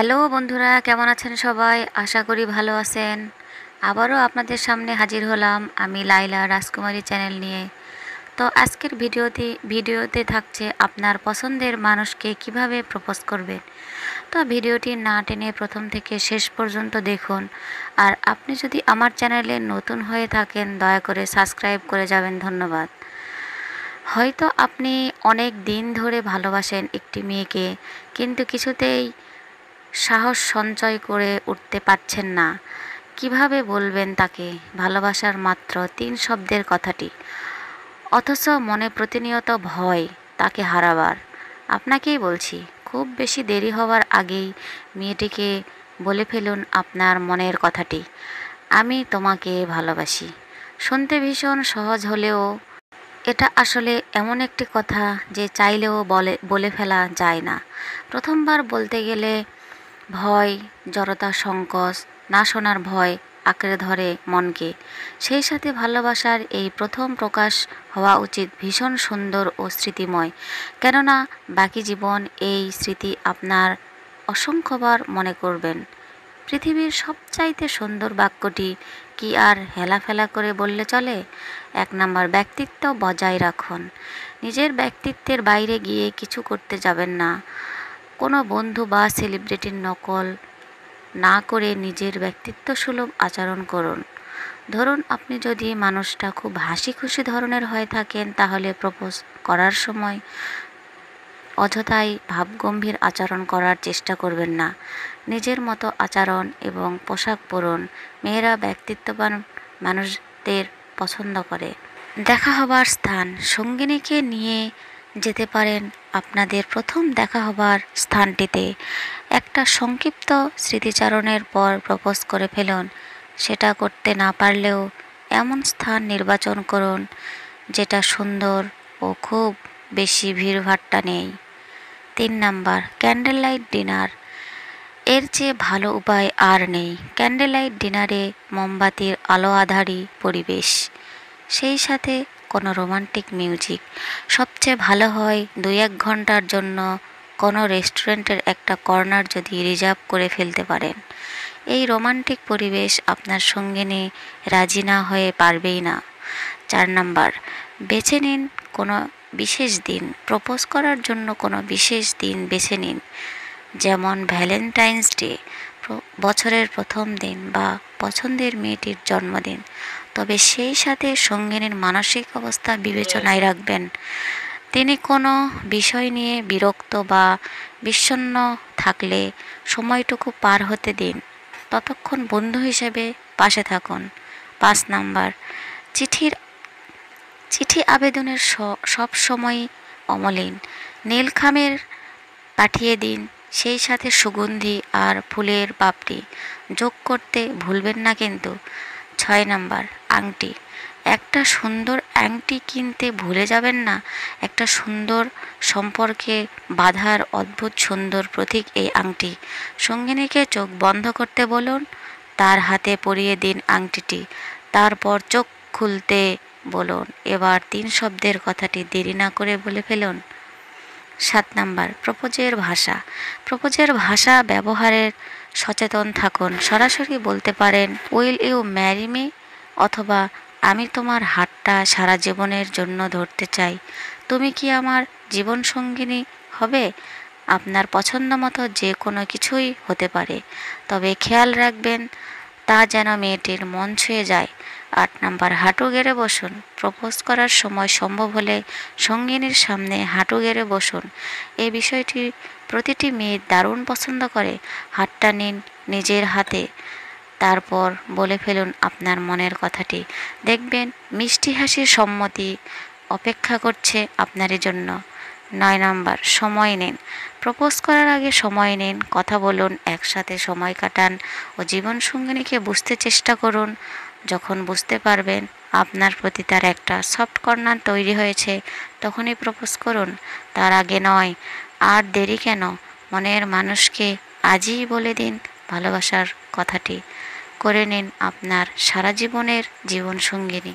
Hello বন্ধুরা, কেমন আছেন সবাই? আশা করি ভালো আছেন। আবারও আপনাদের সামনে হাজির হলাম আমি লাইলা রাজকুমারী চ্যানেল নিয়ে। তো আজকের ভিডিওতে ভিডিওতে থাকছে আপনার পছন্দের মানুষকে কীভাবে প্রপোজ করবেন তো ভিডিওটি না টেনে প্রথম থেকে শেষ পর্যন্ত দেখুন। আর আপনি যদি আমার চ্যানেলে নতুন হয়ে থাকেন, দয়া করে সাবস্ক্রাইব করে যাবেন, ধন্যবাদ। হয়তো আপনি অনেক দিন ধরে ভালোবাসেন একটি মেয়েকে, কিন্তু কিছুতেই সাহস সঞ্চয় করে উঠতে পারছেন না। কীভাবে বলবেন তাকে? ভালোবাসার মাত্র তিন শব্দের কথাটি। অথচ মনে প্রতিনিয়ত ভয় তাকে হারাবার। আপনাকেই বলছি, খুব বেশি দেরি হওয়ার আগেই মেয়েটিকে বলে ফেলুন আপনার মনের কথাটি। আমি তোমাকে ভালোবাসি। শুনতে ভীষণ সহজ হলেও এটা আসলে এমন একটি কথা যে চাইলেও বলে বলে ফেলা যায় না। প্রথমবার বলতে গেলে ভয় জড়তা সংকোচ, না শোনার ভয় আঁকড়ে ধরে মনকে। সেই সাথে ভালোবাসার এই প্রথম প্রকাশ হওয়া উচিত ভীষণ সুন্দর ও স্মৃতিময়। কেননা, বাকি জীবন এই স্মৃতি আপনার অসংখ্যবার মনে করবেন। পৃথিবীর সবচাইতে সুন্দর বাক্যটি কি আর হেলাফেলা করে বললে চলে? এক নম্বর, ব্যক্তিত্ব বজায় রাখুন। নিজের ব্যক্তিত্বের বাইরে গিয়ে কিছু করতে যাবেন না। কোনো বন্ধু বা সেলিব্রিটির নকল না করে নিজের ব্যক্তিত্ব সুলভ আচরণ করুন। ধরুন, আপনি যদি মানুষটা খুব হাসি খুশি ধরনের হয়ে থাকেন, তাহলে প্রপোজ করার সময় অযথাই ভাবগম্ভীর আচরণ করার চেষ্টা করবেন না। নিজের মতো আচরণ এবং পোশাক পরুন। মেয়েরা ব্যক্তিত্ববান মানুষদের পছন্দ করে। দেখা হবার স্থান। সঙ্গিনীকে নিয়ে যেতে পারেন আপনাদের প্রথম দেখা হবার স্থানটিতে একটা সংক্ষিপ্ত স্মৃতিচারণের পর প্রপোজ করে ফেলুন। সেটা করতে না পারলেও এমন স্থান নির্বাচন করুন, যেটা সুন্দর ও খুব বেশি ভিড়ভাট্টা নেই। তিন নাম্বার ক্যান্ডেল লাইট ডিনার। এর চেয়ে ভালো উপায় আর নেই। ক্যান্ডেল লাইট ডিনারে মোমবাতির আলো আধারি পরিবেশ। সেই সাথে কোনো রোমান্টিক মিউজিক। সবচেয়ে ভালো হয় দুই এক ঘণ্টার জন্য কোনো রেস্টুরেন্টের একটা কর্নার যদি রিজার্ভ করে ফেলতে পারেন। এই রোমান্টিক পরিবেশ আপনার সঙ্গিনী রাজি না হয়ে পারবেই না। চার নাম্বার, বেছে নিন কোনো বিশেষ দিন। প্রপোজ করার জন্য কোনো বিশেষ দিন বেছে নিন। যেমন ভ্যালেন্টাইন্স ডে বছরের প্রথম দিন বা পছন্দের মেয়েটির জন্মদিন। তবে সেই সাথে সঙ্গিনীর মানসিক অবস্থা বিবেচনায় রাখবেন। তিনি কোনো বিষয় নিয়ে বিরক্ত বা বিষণ্ন থাকলে সময়টুকু পার হতে দিন। ততক্ষণ বন্ধু হিসেবে পাশে থাকুন। পাঁচ নাম্বার, চিঠির, চিঠি আবেদনের সব সময় অমলিন। নীলখামের পাঠিয়ে দিন, সেই সাথে সুগন্ধি আর ফুলের পাপড়ি যোগ করতে ভুলবেন না কিন্তু। ছয় নাম্বার, আংটি। একটা সুন্দর আংটি কিনতে ভুলে যাবেন না, একটা সুন্দর সম্পর্কে বাধার অদ্ভুত সুন্দর প্রতীক এই আংটি। সঙ্গিনীকে চোখ বন্ধ করতে বলুন, তার হাতে পরিয়ে দিন আংটিটি, তারপর চোখ খুলতে বলুন। এবার তিন শব্দের কথাটি দেরি না করে বলে ফেলুন। সাত নাম্বার, প্রপোজের ভাষা। প্রপোজের ভাষা ব্যবহারের সচেতন থাকুন। সরাসরি বলতে পারেন, উইল ইউ ম্যারি মি? অথবা, আমি তোমার হাতটা সারা জীবনের জন্য ধরতে চাই। তুমি কি আমার জীবন সঙ্গিনী হবে? আপনার পছন্দ মতো যে কোনো কিছুই হতে পারে। তবে খেয়াল রাখবেন তা যেন মেয়েটির মন ছুঁয়ে যায়। আট নাম্বার, হাঁটু গেড়ে বসুন। প্রপোজ করার সময় সম্ভব হলে সঙ্গিনীর সামনে হাঁটু গেড়ে বসুন। এই বিষয়টি প্রতিটি মেয়ে দারুণ পছন্দ করে। হাতটা নিন নিজের হাতে। তারপর বলে ফেলুন আপনার মনের কথাটি। দেখবেন মিষ্টি হাসির সম্মতি অপেক্ষা করছে আপনার জন্য। নয় নাম্বার, সময় নিন। প্রপোজ করার আগে সময় নিন, কথা বলুন, একসাথে সময় কাটান ও জীবন সঙ্গিনীকে বুঝতে চেষ্টা করুন। যখন বুঝতে পারবেন আপনার প্রতি তার একটা সফট কর্নার তৈরি হয়েছে, তখনই প্রপোজ করুন। তার আগে নয়, আর দেরি কেন? মনের মানুষকে আজই বলে দিন ভালোবাসার কথাটি। করে নিন আপনার সারা জীবনের জীবনসঙ্গিনী।